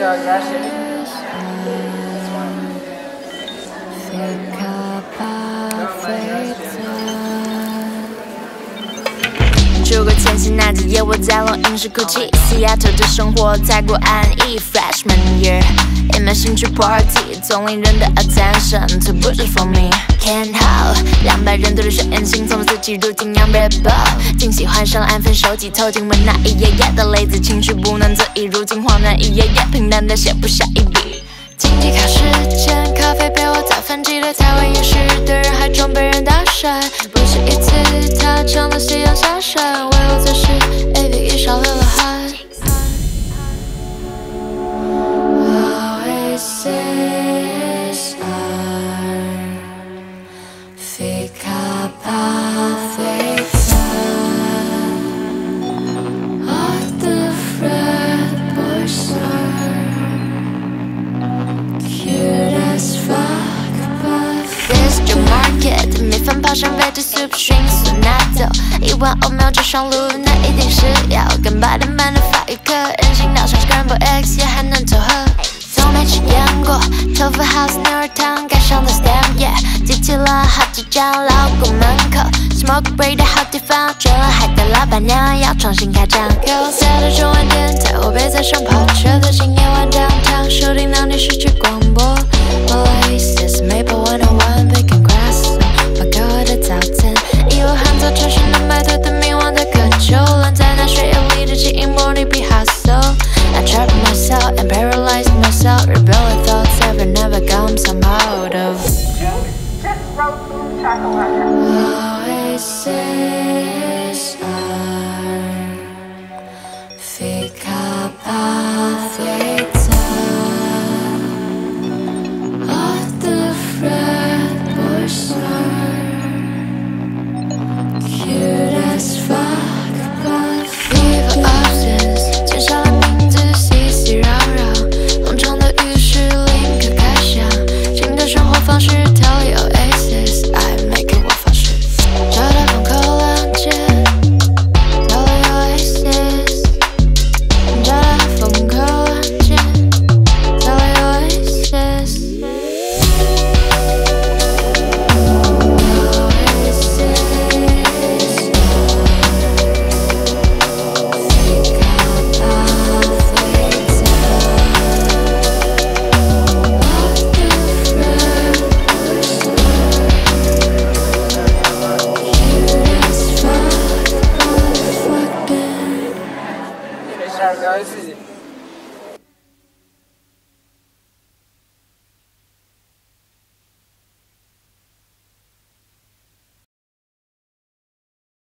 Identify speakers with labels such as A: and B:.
A: 出国前夕那几夜，我在录音室哭泣。西雅图的生活太过安逸，Freshman year，没兴趣 party，总令人的 attention，too much for me。Can't hold，两百人对着宣心，从自己如今养 rebel，惊喜换上安分守己，偷进温那一页页的泪渍，情绪不能自已，如今恍然一页页，平淡的写不下一笔。经济考试前，咖啡陪我早饭记得台湾饮食的人海中被人搭讪，不是一次，他成了夕阳下山，your market 米饭泡上背着 soup shrimp sonata 一碗欧苗就上路，那一定是要跟八点半的发育课，人行道上 scramble eggs 也还能凑合。从没吃烟过，豆腐 house 牛肉汤盖上的 stamp yeah，集齐了好几张老公门口，smoke break 的好地方，追了海的老板娘要重新开张。给我塞的中文店，在我 Say. 聊一聊自己。